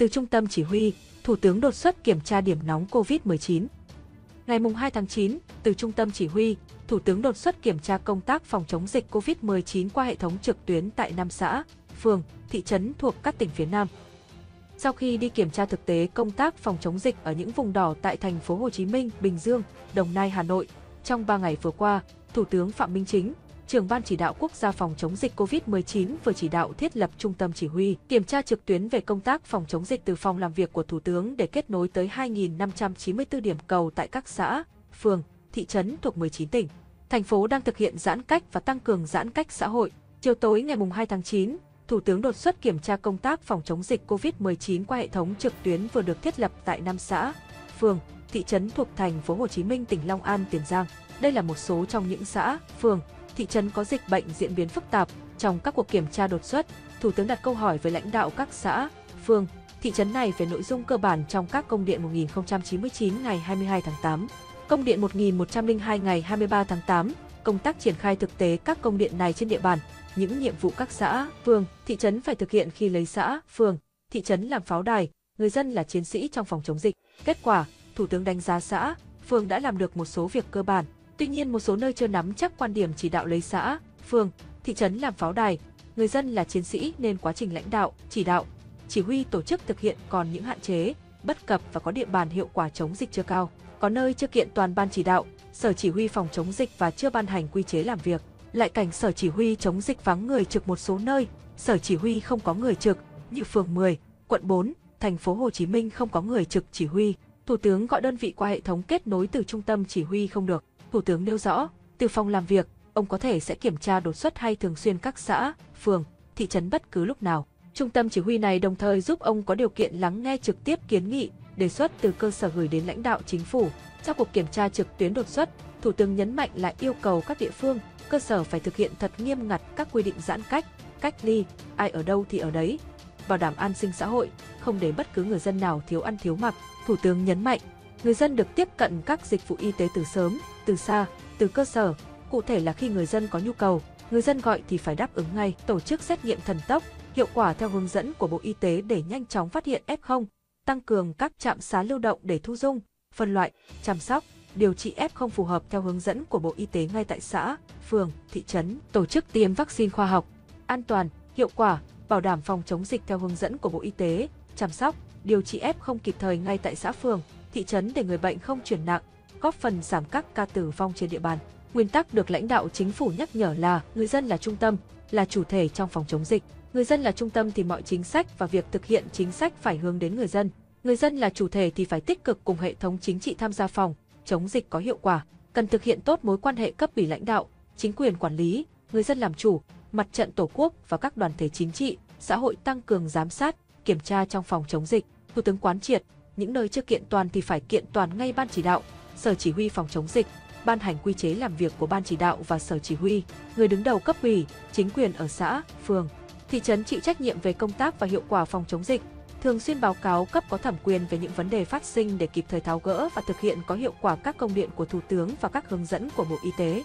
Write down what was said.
Từ Trung tâm Chỉ huy, Thủ tướng đột xuất kiểm tra điểm nóng COVID-19. Ngày 2 tháng 9, từ Trung tâm Chỉ huy, Thủ tướng đột xuất kiểm tra công tác phòng chống dịch COVID-19 qua hệ thống trực tuyến tại 5 xã, phường, thị trấn thuộc các tỉnh phía Nam. Sau khi đi kiểm tra thực tế công tác phòng chống dịch ở những vùng đỏ tại thành phố Hồ Chí Minh, Bình Dương, Đồng Nai, Hà Nội, trong 3 ngày vừa qua, Thủ tướng Phạm Minh Chính, trưởng ban chỉ đạo quốc gia phòng chống dịch COVID-19 vừa chỉ đạo thiết lập trung tâm chỉ huy, kiểm tra trực tuyến về công tác phòng chống dịch từ phòng làm việc của Thủ tướng để kết nối tới 2.594 điểm cầu tại các xã, phường, thị trấn thuộc 19 tỉnh. Thành phố đang thực hiện giãn cách và tăng cường giãn cách xã hội. Chiều tối ngày 2 tháng 9, Thủ tướng đột xuất kiểm tra công tác phòng chống dịch COVID-19 qua hệ thống trực tuyến vừa được thiết lập tại 5 xã, phường, thị trấn thuộc thành phố Hồ Chí Minh, tỉnh Long An, Tiền Giang. Đây là một số trong những xã, phường, thị trấn có dịch bệnh diễn biến phức tạp. Trong các cuộc kiểm tra đột xuất, Thủ tướng đặt câu hỏi với lãnh đạo các xã, phường, thị trấn này về nội dung cơ bản trong các công điện 1099 ngày 22 tháng 8, công điện 1102 ngày 23 tháng 8, công tác triển khai thực tế các công điện này trên địa bàn, những nhiệm vụ các xã, phường, thị trấn phải thực hiện khi lấy xã, phường, thị trấn làm pháo đài, người dân là chiến sĩ trong phòng chống dịch. Kết quả, Thủ tướng đánh giá xã, phường đã làm được một số việc cơ bản, Tuy nhiên một số nơi chưa nắm chắc quan điểm chỉ đạo lấy xã, phường, thị trấn làm pháo đài, người dân là chiến sĩ nên quá trình lãnh đạo, chỉ đạo, chỉ huy tổ chức thực hiện còn những hạn chế, bất cập và có địa bàn hiệu quả chống dịch chưa cao. Có nơi chưa kiện toàn ban chỉ đạo, sở chỉ huy phòng chống dịch và chưa ban hành quy chế làm việc. Lại cảnh sở chỉ huy chống dịch vắng người trực một số nơi, sở chỉ huy không có người trực, như phường 10, quận 4, thành phố Hồ Chí Minh không có người trực chỉ huy. Thủ tướng gọi đơn vị qua hệ thống kết nối từ trung tâm chỉ huy không được. Thủ tướng nêu rõ, từ phòng làm việc, ông có thể sẽ kiểm tra đột xuất hay thường xuyên các xã, phường, thị trấn bất cứ lúc nào. Trung tâm chỉ huy này đồng thời giúp ông có điều kiện lắng nghe trực tiếp kiến nghị, đề xuất từ cơ sở gửi đến lãnh đạo chính phủ. Trong cuộc kiểm tra trực tuyến đột xuất, Thủ tướng nhấn mạnh lại yêu cầu các địa phương, cơ sở phải thực hiện thật nghiêm ngặt các quy định giãn cách, cách ly, ai ở đâu thì ở đấy, bảo đảm an sinh xã hội, không để bất cứ người dân nào thiếu ăn thiếu mặc. Thủ tướng nhấn mạnh, người dân được tiếp cận các dịch vụ y tế từ sớm, từ xa, từ cơ sở. Cụ thể là khi người dân có nhu cầu, người dân gọi thì phải đáp ứng ngay, tổ chức xét nghiệm thần tốc, hiệu quả theo hướng dẫn của Bộ Y tế để nhanh chóng phát hiện F0, tăng cường các trạm xá lưu động để thu dung, phân loại, chăm sóc, điều trị F0 phù hợp theo hướng dẫn của Bộ Y tế ngay tại xã, phường, thị trấn, tổ chức tiêm vaccine khoa học, an toàn, hiệu quả, bảo đảm phòng chống dịch theo hướng dẫn của Bộ Y tế, chăm sóc, điều trị F không kịp thời ngay tại xã phường, thị trấn để người bệnh không chuyển nặng, góp phần giảm các ca tử vong trên địa bàn. Nguyên tắc được lãnh đạo chính phủ nhắc nhở là người dân là trung tâm, là chủ thể trong phòng chống dịch. Người dân là trung tâm thì mọi chính sách và việc thực hiện chính sách phải hướng đến người dân. Người dân là chủ thể thì phải tích cực cùng hệ thống chính trị tham gia phòng chống dịch có hiệu quả, cần thực hiện tốt mối quan hệ cấp ủy lãnh đạo, chính quyền quản lý, người dân làm chủ, mặt trận tổ quốc và các đoàn thể chính trị, xã hội tăng cường giám sát, kiểm tra trong phòng chống dịch. Thủ tướng quán triệt, những nơi chưa kiện toàn thì phải kiện toàn ngay ban chỉ đạo, sở chỉ huy phòng chống dịch, ban hành quy chế làm việc của ban chỉ đạo và sở chỉ huy, người đứng đầu cấp ủy, chính quyền ở xã, phường, thị trấn chịu trách nhiệm về công tác và hiệu quả phòng chống dịch, thường xuyên báo cáo cấp có thẩm quyền về những vấn đề phát sinh để kịp thời tháo gỡ và thực hiện có hiệu quả các công điện của Thủ tướng và các hướng dẫn của Bộ Y tế.